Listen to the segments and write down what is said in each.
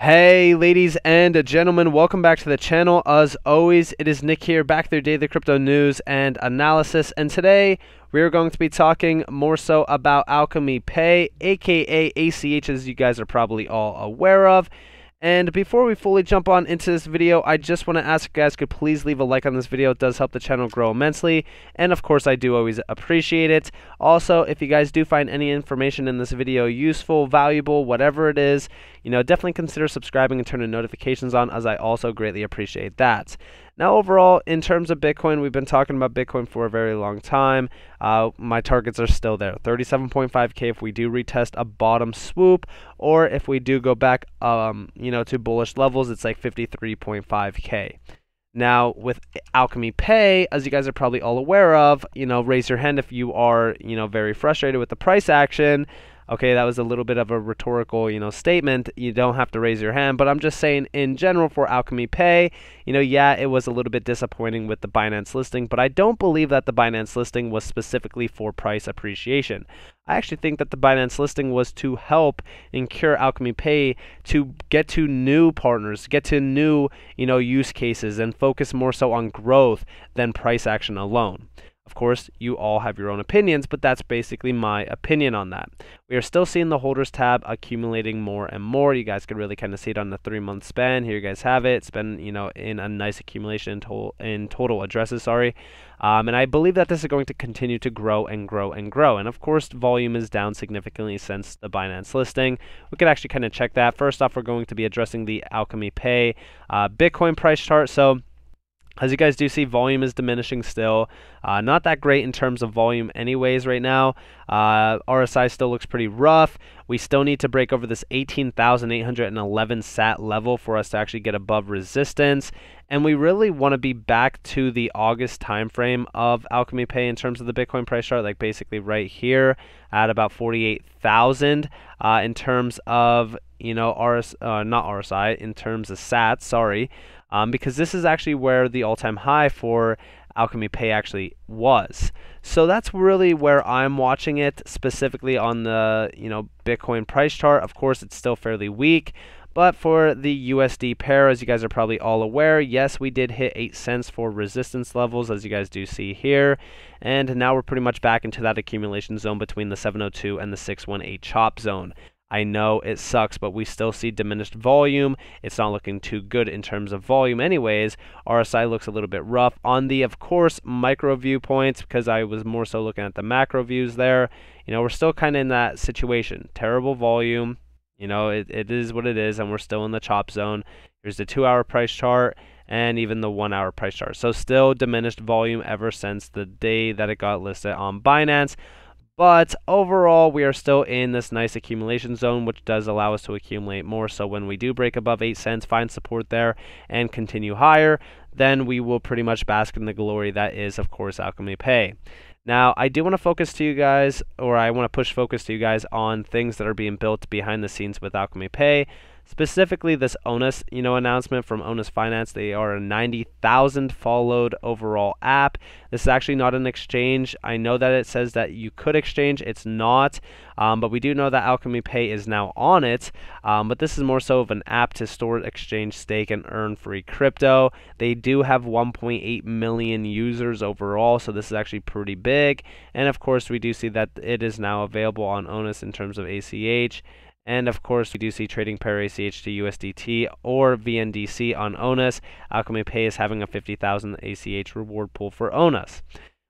Hey, ladies and gentlemen, welcome back to the channel. As always, it is Nick here, back there, daily crypto news and analysis. And today, we are going to be talking more so about Alchemy Pay, aka ACH, as you guys are probably all aware of. And before we fully jump on into this video, I just want to ask you guys could please leave a like on this video. It does help the channel grow immensely. And of course, I do always appreciate it. Also, if you guys do find any information in this video useful, valuable, whatever it is, you know, definitely consider subscribing and turning notifications on as I also greatly appreciate that. Now, overall, in terms of Bitcoin, we've been talking about Bitcoin for a very long time. Uh, my targets are still there 37.5K if we do retest a bottom swoop, or if we do go back um, you know, to bullish levels, it's like 53.5K. Now, with Alchemy Pay, as you guys are probably all aware of, you know, raise your hand if you are, you know, very frustrated with the price action. Okay, that was a little bit of a rhetorical, you know, statement. You don't have to raise your hand, but I'm just saying in general for Alchemy Pay, you know, yeah, it was a little bit disappointing with the Binance listing, but I don't believe that the Binance listing was specifically for price appreciation. I actually think that the Binance listing was to help incur Alchemy Pay to get to new partners, get to new, you know, use cases and focus more so on growth than price action alone. Of course, you all have your own opinions, but that's basically my opinion on that. We are still seeing the holders tab accumulating more and more. You guys can really kind of see it on the three month span. Here you guys have it. It's been, you know, in a nice accumulation in total, in total addresses, sorry. Um, and I believe that this is going to continue to grow and grow and grow. And of course, volume is down significantly since the Binance listing. We could actually kind of check that. First off, we're going to be addressing the Alchemy Pay uh, Bitcoin price chart. So as you guys do see, volume is diminishing still. Uh, not that great in terms of volume, anyways, right now. Uh, RSI still looks pretty rough. We still need to break over this 18,811 sat level for us to actually get above resistance. And we really want to be back to the August timeframe of Alchemy Pay in terms of the Bitcoin price chart, like basically right here at about 48,000 uh, in terms of, you know, RS, uh, not RSI, in terms of SAT, sorry um, because this is actually where the all-time high for Alchemy Pay actually was. So that's really where I'm watching it specifically on the you know Bitcoin price chart. Of course, it's still fairly weak. But for the USD pair, as you guys are probably all aware, yes, we did hit 8 cents for resistance levels, as you guys do see here. And now we're pretty much back into that accumulation zone between the 702 and the 618 chop zone. I know it sucks, but we still see diminished volume. It's not looking too good in terms of volume anyways. RSI looks a little bit rough. On the, of course, micro viewpoints, because I was more so looking at the macro views there, you know, we're still kind of in that situation. Terrible volume. You know, it, it is what it is, and we're still in the chop zone. Here's the two-hour price chart and even the one hour price chart. So still diminished volume ever since the day that it got listed on Binance. But overall, we are still in this nice accumulation zone, which does allow us to accumulate more. So when we do break above 8 cents, find support there, and continue higher, then we will pretty much bask in the glory that is, of course, Alchemy Pay. Now, I do want to focus to you guys, or I want to push focus to you guys on things that are being built behind the scenes with Alchemy Pay. Specifically, this Onus, you know, announcement from Onus Finance. They are a 90,000 followed overall app. This is actually not an exchange. I know that it says that you could exchange. It's not, um, but we do know that Alchemy Pay is now on it. Um, but this is more so of an app to store, exchange, stake, and earn free crypto. They do have 1.8 million users overall, so this is actually pretty big. And of course, we do see that it is now available on Onus in terms of ACH. And of course, we do see trading pair ACH to USDT or VNDC on Onus. Alchemy Pay is having a 50,000 ACH reward pool for Onus.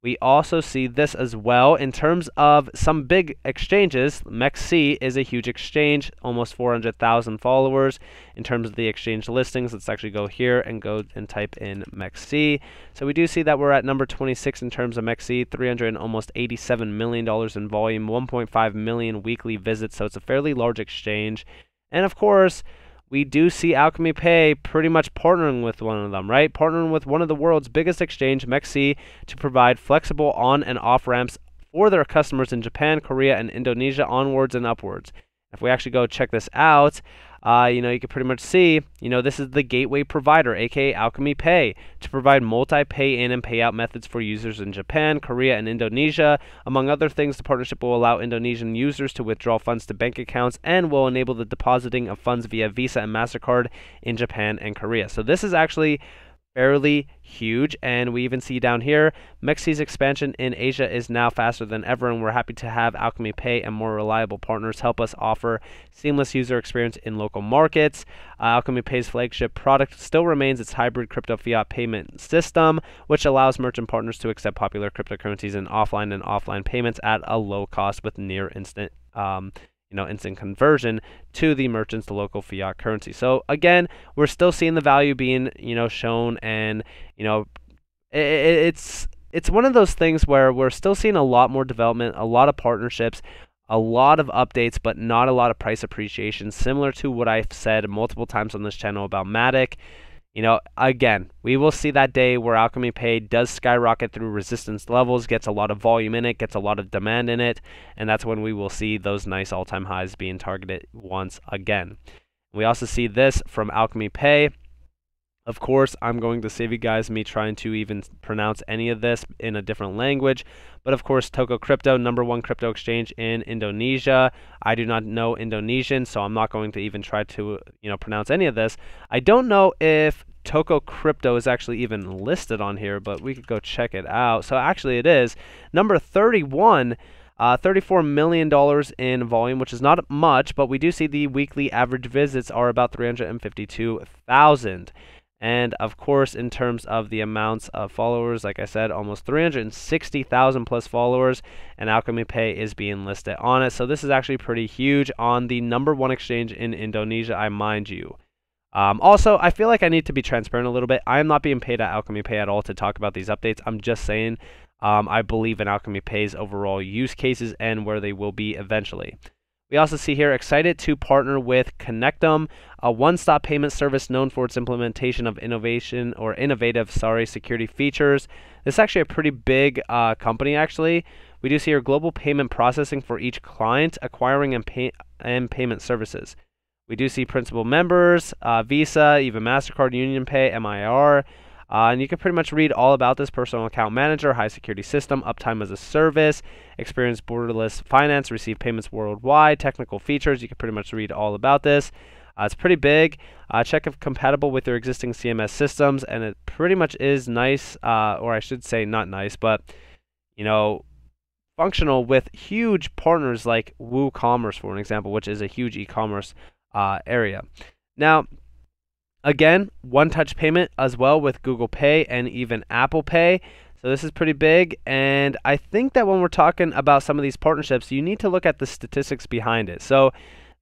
We also see this as well in terms of some big exchanges. MEXC is a huge exchange, almost 400,000 followers. In terms of the exchange listings, let's actually go here and go and type in MEXC. So we do see that we're at number 26 in terms of MEXC, 300 and almost 87 million dollars in volume, 1.5 million weekly visits. So it's a fairly large exchange. And of course, we do see Alchemy Pay pretty much partnering with one of them, right? Partnering with one of the world's biggest exchange, MEXC, to provide flexible on and off ramps for their customers in Japan, Korea, and Indonesia onwards and upwards. If we actually go check this out, uh, you know, you can pretty much see, you know, this is the gateway provider, aka Alchemy Pay, to provide multi pay in and payout methods for users in Japan, Korea, and Indonesia. Among other things, the partnership will allow Indonesian users to withdraw funds to bank accounts and will enable the depositing of funds via Visa and MasterCard in Japan and Korea. So, this is actually fairly huge. And we even see down here, MEXC's expansion in Asia is now faster than ever, and we're happy to have Alchemy Pay and more reliable partners help us offer seamless user experience in local markets. Uh, Alchemy Pay's flagship product still remains its hybrid crypto fiat payment system, which allows merchant partners to accept popular cryptocurrencies in offline and offline payments at a low cost with near instant um, you know, instant conversion to the merchant's local fiat currency. So again, we're still seeing the value being, you know, shown and, you know, it, it's it's one of those things where we're still seeing a lot more development, a lot of partnerships, a lot of updates, but not a lot of price appreciation, similar to what I've said multiple times on this channel about Matic. You know, again, we will see that day where Alchemy Pay does skyrocket through resistance levels, gets a lot of volume in it, gets a lot of demand in it, and that's when we will see those nice all time highs being targeted once again. We also see this from Alchemy Pay. Of course, I'm going to save you guys me trying to even pronounce any of this in a different language. But of course, Tokocrypto, number one crypto exchange in Indonesia. I do not know Indonesian, so I'm not going to even try to, you know, pronounce any of this. I don't know if Tokocrypto is actually even listed on here, but we could go check it out. So actually it is. Number 31, uh, $34 million in volume, which is not much, but we do see the weekly average visits are about 352,000. And of course, in terms of the amounts of followers, like I said, almost 360,000 plus followers, and Alchemy Pay is being listed on it. So this is actually pretty huge on the number one exchange in Indonesia, I mind you. Um, also, I feel like I need to be transparent a little bit. I am not being paid at Alchemy Pay at all to talk about these updates. I'm just saying um, I believe in Alchemy Pay's overall use cases and where they will be eventually. We also see here excited to partner with Connectum, a one-stop payment service known for its implementation of innovation or innovative, sorry, security features. This is actually a pretty big uh, company. Actually, we do see here global payment processing for each client, acquiring and, pay- and payment services. We do see principal members, uh, Visa, even MasterCard, Union Pay, MIR. Uh, and you can pretty much read all about this personal account manager, high security system, uptime as a service, experience borderless finance, receive payments worldwide, technical features. You can pretty much read all about this. Uh, it's pretty big. Uh, check if compatible with your existing CMS systems, and it pretty much is nice, uh, or I should say not nice, but you know, functional with huge partners like WooCommerce, for an example, which is a huge e-commerce uh, area. Now, again, one touch payment as well with Google Pay and even Apple Pay. So this is pretty big. And I think that when we're talking about some of these partnerships, you need to look at the statistics behind it. So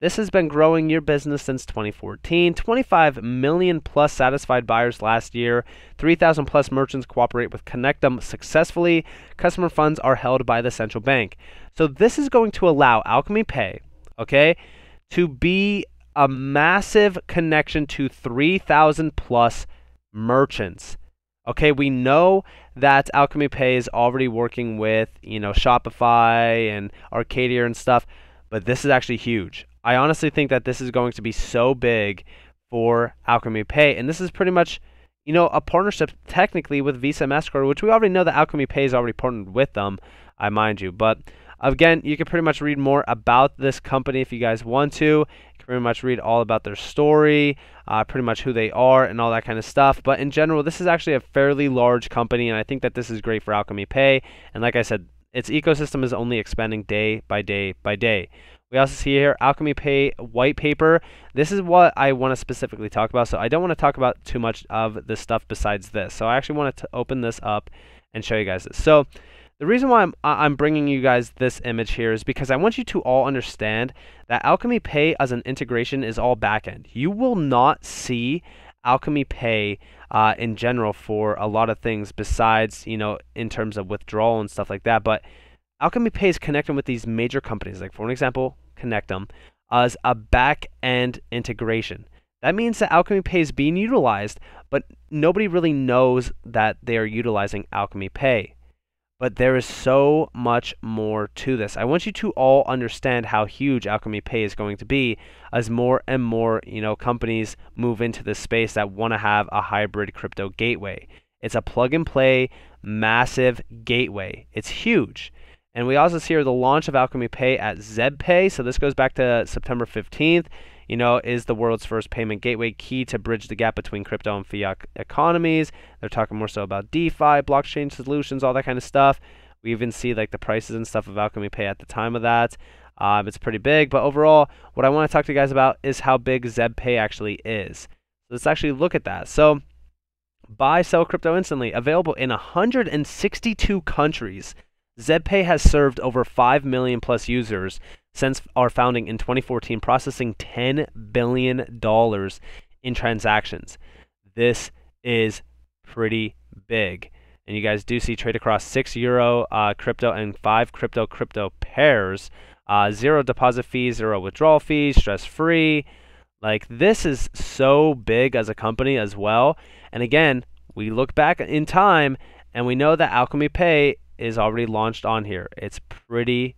this has been growing your business since 2014. 25 million plus satisfied buyers last year. 3,000 plus merchants cooperate with Connectum successfully. Customer funds are held by the central bank. So this is going to allow Alchemy Pay, okay, to be a massive connection to 3,000 plus merchants. Okay, we know that Alchemy Pay is already working with, you know, Shopify and Arcadier and stuff, but this is actually huge. I honestly think that this is going to be so big for Alchemy Pay, and this is pretty much, you know, a partnership technically with Visa Mastercard, which we already know that Alchemy Pay is already partnered with them, I mind you. But again, you can pretty much read more about this company if you guys want to pretty much read all about their story, uh, pretty much who they are, and all that kind of stuff. But in general, this is actually a fairly large company, and I think that this is great for Alchemy Pay. And like I said, its ecosystem is only expanding day by day by day. We also see here Alchemy Pay white paper. This is what I want to specifically talk about. So I don't want to talk about too much of the stuff besides this. So I actually want to open this up and show you guys this. So the reason why I'm, I'm bringing you guys this image here is because I want you to all understand that Alchemy Pay as an integration is all backend. You will not see Alchemy Pay uh, in general for a lot of things besides, you know, in terms of withdrawal and stuff like that. But Alchemy Pay is connecting with these major companies, like for an example, Connectum, as a back end integration. That means that Alchemy Pay is being utilized, but nobody really knows that they are utilizing Alchemy Pay. But there is so much more to this. I want you to all understand how huge Alchemy Pay is going to be as more and more, you know, companies move into this space that want to have a hybrid crypto gateway. It's a plug and play massive gateway. It's huge. And we also see here the launch of Alchemy Pay at ZebPay. So this goes back to September 15th. You know, is the world's first payment gateway key to bridge the gap between crypto and fiat economies. They're talking more so about DeFi, blockchain solutions, all that kind of stuff. We even see like the prices and stuff of Alchemy Pay at the time of that. Um, it's pretty big, but overall, what I want to talk to you guys about is how big ZebPay actually is. Let's actually look at that. So buy, sell crypto instantly, available in 162 countries. ZebPay has served over 5 million plus users since our founding in 2014, processing $10 billion in transactions. This is pretty big. And you guys do see trade across six euro uh, crypto and five crypto crypto pairs. Uh, zero deposit fees, zero withdrawal fees, stress free. Like this is so big as a company as well. And again, we look back in time and we know that Alchemy Pay is already launched on here. It's pretty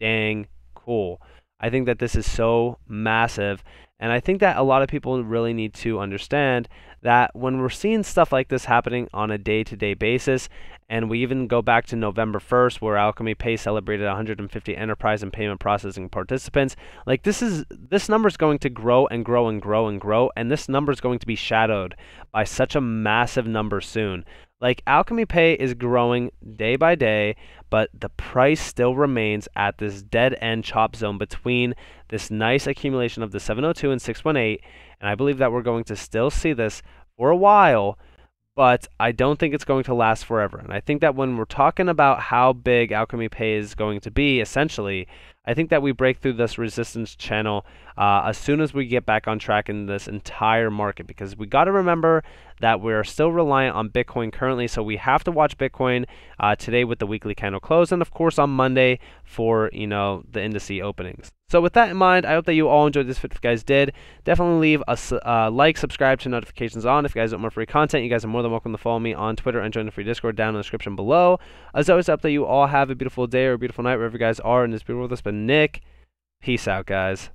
dang cool. I think that this is so massive. And I think that a lot of people really need to understand that when we're seeing stuff like this happening on a day to day basis, and we even go back to November 1st, where Alchemy Pay celebrated 150 enterprise and payment processing participants, like this is this number is going to grow and grow and grow and grow, and this number is going to be shadowed by such a massive number soon. Like Alchemy Pay is growing day by day, but the price still remains at this dead end chop zone between this nice accumulation of the 702 and 618. And I believe that we're going to still see this for a while, but I don't think it's going to last forever. And I think that when we're talking about how big Alchemy Pay is going to be, essentially, I think that we break through this resistance channel uh, as soon as we get back on track in this entire market because we got to remember that we're still reliant on Bitcoin currently. So we have to watch Bitcoin uh, today with the weekly candle close and, of course, on Monday for you know the indice openings. So with that in mind, I hope that you all enjoyed this. If you guys did, definitely leave a uh, like, subscribe to notifications on. If you guys want more free content, you guys are more than welcome to follow me on Twitter and join the free Discord down in the description below. As always, I hope that you all have a beautiful day or a beautiful night wherever you guys are in this beautiful world. This been Nick. Peace out, guys.